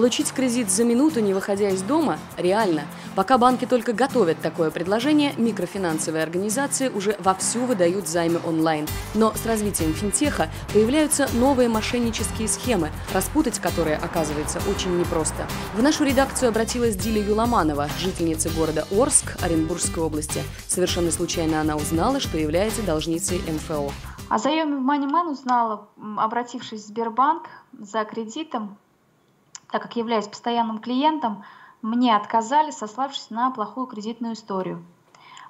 Получить кредит за минуту, не выходя из дома, реально. Пока банки только готовят такое предложение, микрофинансовые организации уже вовсю выдают займы онлайн. Но с развитием финтеха появляются новые мошеннические схемы, распутать которые, оказывается, очень непросто. В нашу редакцию обратилась Диля Юламанова, жительница города Орск, Оренбургской области. Совершенно случайно она узнала, что является должницей МФО. О заеме в MoneyMan узнала, обратившись в Сбербанк за кредитом, так как являюсь постоянным клиентом, мне отказали, сославшись на плохую кредитную историю.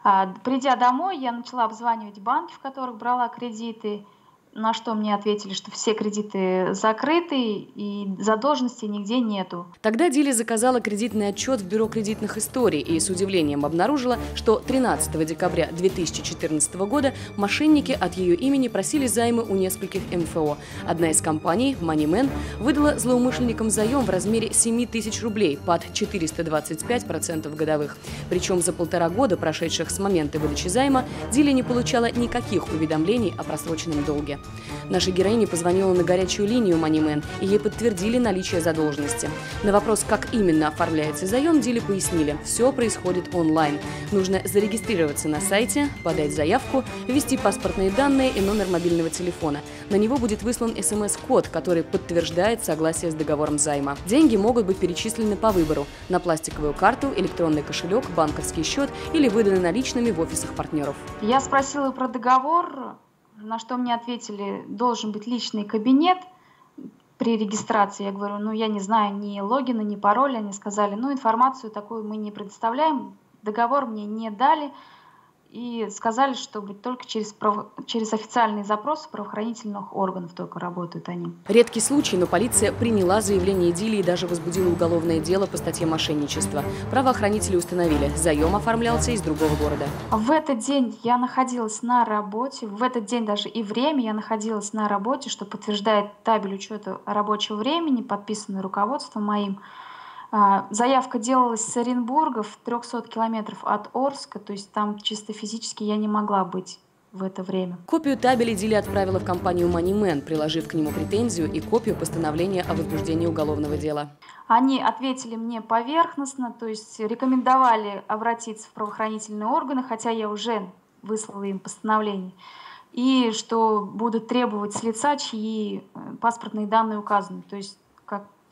А, придя домой, я начала обзванивать банки, в которых брала кредиты, на что мне ответили, что все кредиты закрыты и задолженности нигде нету. Тогда Дили заказала кредитный отчет в Бюро кредитных историй и с удивлением обнаружила, что 13 декабря 2014 года мошенники от ее имени просили займы у нескольких МФО. Одна из компаний, MoneyMan, выдала злоумышленникам заем в размере 7 тысяч рублей под 425% годовых. Причем за полтора года, прошедших с момента выдачи займа, Дили не получала никаких уведомлений о просроченном долге. Наша героиня позвонила на горячую линию Moneyman, и ей подтвердили наличие задолженности. На вопрос, как именно оформляется заем, Диле пояснили, все происходит онлайн. Нужно зарегистрироваться на сайте, подать заявку, ввести паспортные данные и номер мобильного телефона. На него будет выслан смс-код, который подтверждает согласие с договором займа. Деньги могут быть перечислены по выбору – на пластиковую карту, электронный кошелек, банковский счет или выданы наличными в офисах партнеров. Я спросила про договор, на что мне ответили, должен быть личный кабинет при регистрации. Я говорю, ну я не знаю ни логина, ни пароля. Они сказали, ну информацию такую мы не предоставляем, договор мне не дали и сказали, что только через, через официальные запросы правоохранительных органов только работают они. Редкий случай, но полиция приняла заявление Дили и даже возбудила уголовное дело по статье мошенничества. Правоохранители установили, заем оформлялся из другого города. В этот день я находилась на работе, в этот день даже и время я находилась на работе, что подтверждает табель учета рабочего времени, подписанный руководством моим. А, заявка делалась с Оренбурга в 300 километров от Орска, то есть там чисто физически я не могла быть в это время. Копию табели Дили отправила в компанию MoneyMan, приложив к нему претензию и копию постановления о возбуждении уголовного дела. Они ответили мне поверхностно, то есть рекомендовали обратиться в правоохранительные органы, хотя я уже выслала им постановление, и что будут требовать с лица, чьи э, паспортные данные указаны. То есть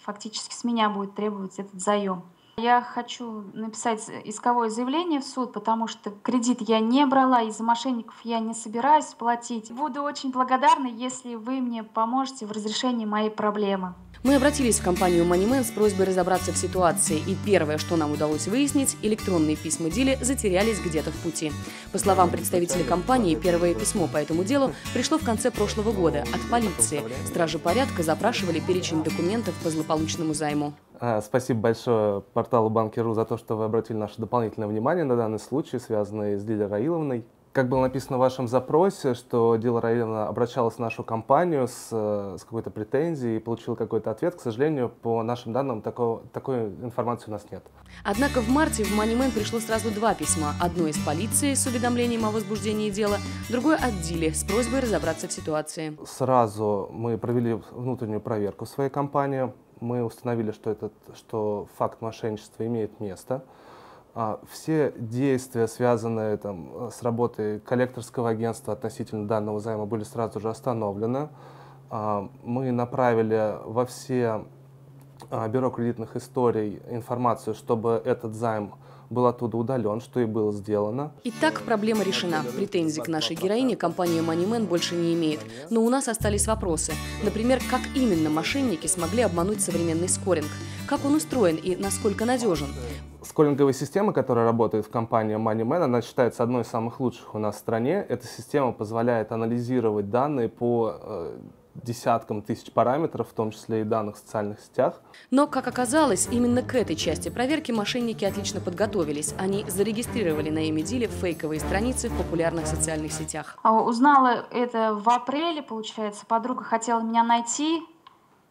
фактически с меня будет требовать этот заем. Я хочу написать исковое заявление в суд, потому что кредит я не брала, из-за мошенников я не собираюсь платить. Буду очень благодарна, если вы мне поможете в разрешении моей проблемы. Мы обратились в компанию MoneyMan с просьбой разобраться в ситуации, и первое, что нам удалось выяснить, электронные письма Дили затерялись где-то в пути. По словам представителя компании, первое письмо по этому делу пришло в конце прошлого года от полиции. Стражи порядка запрашивали перечень документов по злополучному займу. А, спасибо большое порталу Банки.ру за то, что вы обратили наше дополнительное внимание на данный случай, связанный с Лилией Раиловной. Как было написано в вашем запросе, что Дила Раиловна обращалась в нашу компанию с, с какой-то претензией и получила какой-то ответ. К сожалению, по нашим данным, такого, такой информации у нас нет. Однако в марте в Moneyman пришло сразу два письма. Одно из полиции с уведомлением о возбуждении дела, другое от Дили с просьбой разобраться в ситуации. Сразу мы провели внутреннюю проверку своей компании. Мы установили, что, этот, что факт мошенничества имеет место. А, все действия, связанные там, с работой коллекторского агентства относительно данного займа, были сразу же остановлены. А, мы направили во все а, бюро кредитных историй информацию, чтобы этот займ был оттуда удален, что и было сделано. Итак, проблема решена. Претензий к нашей героине компания MoneyMan больше не имеет. Но у нас остались вопросы. Например, как именно мошенники смогли обмануть современный скоринг? Как он устроен и насколько надежен? Скоринговая система, которая работает в компании MoneyMan, она считается одной из самых лучших у нас в стране. Эта система позволяет анализировать данные по э, десяткам тысяч параметров, в том числе и данных в социальных сетях. Но, как оказалось, именно к этой части проверки мошенники отлично подготовились. Они зарегистрировали на Эмидиле фейковые страницы в популярных социальных сетях. А, узнала это в апреле, получается. Подруга хотела меня найти,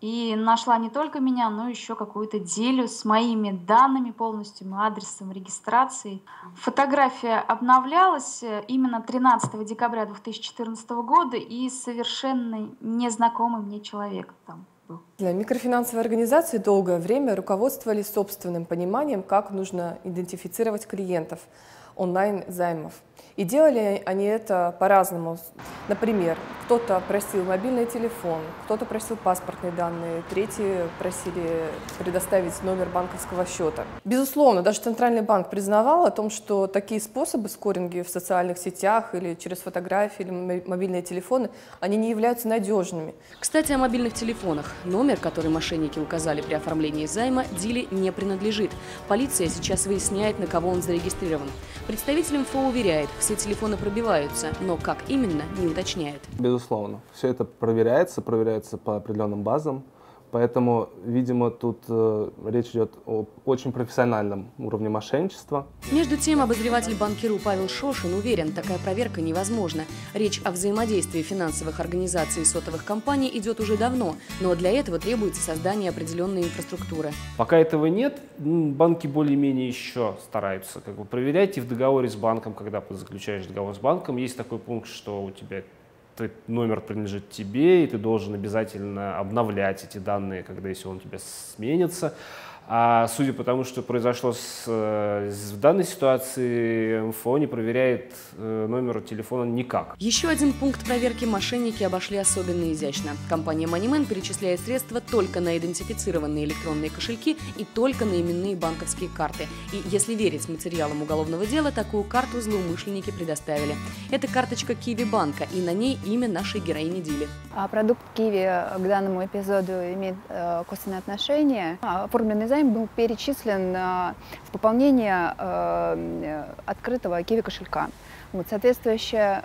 и нашла не только меня, но еще какую-то делю с моими данными полностью, адресом регистрации. Фотография обновлялась э, именно 13 декабря 2014 года и совершенно незнакомый мне человек там был. Для микрофинансовой организации долгое время руководствовались собственным пониманием, как нужно идентифицировать клиентов онлайн-займов. И делали они это по-разному. Например, кто-то просил мобильный телефон, кто-то просил паспортные данные, третьи просили предоставить номер банковского счета. Безусловно, даже Центральный банк признавал о том, что такие способы скоринги в социальных сетях или через фотографии или мобильные телефоны, они не являются надежными. Кстати, о мобильных телефонах. Номер, который мошенники указали при оформлении займа, Диле не принадлежит. Полиция сейчас выясняет, на кого он зарегистрирован. Представитель МФО уверяет, все телефоны пробиваются, но как именно, не уточняет. Безусловно. Все это проверяется, проверяется по определенным базам. Поэтому, видимо, тут э, речь идет о очень профессиональном уровне мошенничества. Между тем, обозреватель банкиру Павел Шошин уверен, такая проверка невозможна. Речь о взаимодействии финансовых организаций и сотовых компаний идет уже давно, но для этого требуется создание определенной инфраструктуры. Пока этого нет, банки более-менее еще стараются как бы проверять. И в договоре с банком, когда ты заключаешь договор с банком, есть такой пункт, что у тебя номер принадлежит тебе, и ты должен обязательно обновлять эти данные, когда если он у тебя сменится. А судя по тому, что произошло с, э, с, в данной ситуации, МФО не проверяет э, номер телефона никак. Еще один пункт проверки мошенники обошли особенно изящно. Компания Moneyman перечисляет средства только на идентифицированные электронные кошельки и только на именные банковские карты. И если верить материалам уголовного дела, такую карту злоумышленники предоставили. Это карточка Киви банка, и на ней имя нашей героини Дили. А продукт Киви к данному эпизоду имеет э, косвенное отношение. А, оформленный займ был перечислен э, в пополнение э, открытого Киви кошелька. Вот, соответствующая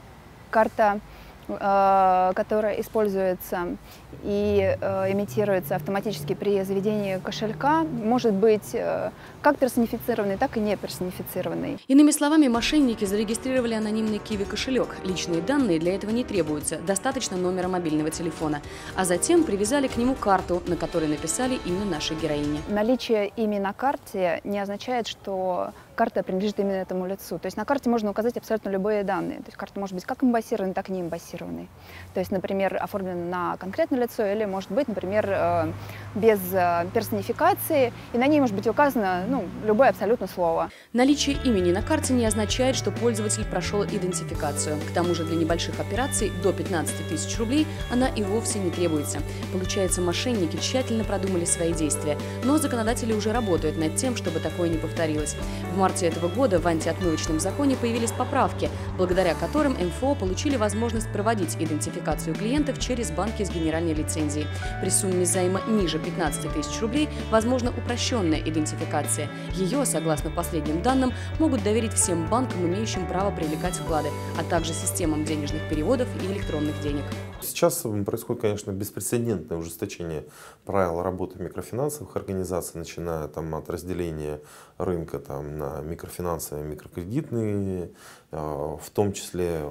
карта Э, которая используется и э, имитируется автоматически при заведении кошелька, может быть э, как персонифицированный, так и не персонифицированный. Иными словами, мошенники зарегистрировали анонимный Киви кошелек. Личные данные для этого не требуются, достаточно номера мобильного телефона. А затем привязали к нему карту, на которой написали имя нашей героини. Наличие имени на карте не означает, что карта принадлежит именно этому лицу. То есть на карте можно указать абсолютно любые данные. То есть карта может быть как имбассированной, так и не имбассированной. То есть, например, оформлена на конкретное лицо или может быть, например, э, без э, персонификации, и на ней может быть указано ну, любое абсолютно слово. Наличие имени на карте не означает, что пользователь прошел идентификацию. К тому же для небольших операций до 15 тысяч рублей она и вовсе не требуется. Получается, мошенники тщательно продумали свои действия, но законодатели уже работают над тем, чтобы такое не повторилось. В марте этого года в антиотмывочном законе появились поправки, благодаря которым МФО получили возможность проводить идентификацию клиентов через банки с генеральной лицензией. При сумме займа ниже 15 тысяч рублей возможна упрощенная идентификация. Ее, согласно последним данным, могут доверить всем банкам, имеющим право привлекать вклады, а также системам денежных переводов и электронных денег. Сейчас происходит, конечно, беспрецедентное ужесточение правил работы микрофинансовых организаций, начиная там, от разделения рынка там, на микрофинансовые, микрокредитные, а, в том числе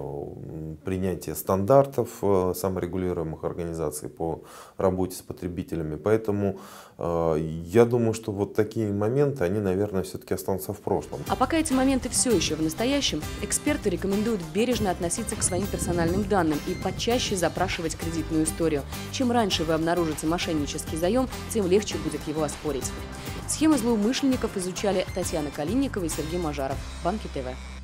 принятие стандартов э, саморегулируемых организаций по работе с потребителями. Поэтому а, я думаю, что вот такие моменты, они, наверное, все-таки останутся в прошлом. А пока эти моменты все еще в настоящем, эксперты рекомендуют бережно относиться к своим персональным данным и почаще запрашивать кредитную историю. Чем раньше вы обнаружите мошеннический заем, тем легче будет его оспорить. Схемы злоумышленников изучали Татьяна Калинникова и Сергей Мажаров. Банки ТВ.